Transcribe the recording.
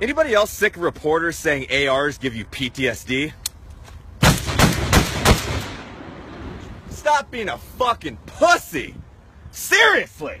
Anybody else sick of reporters saying ARs give you PTSD? Stop being a fucking pussy! Seriously!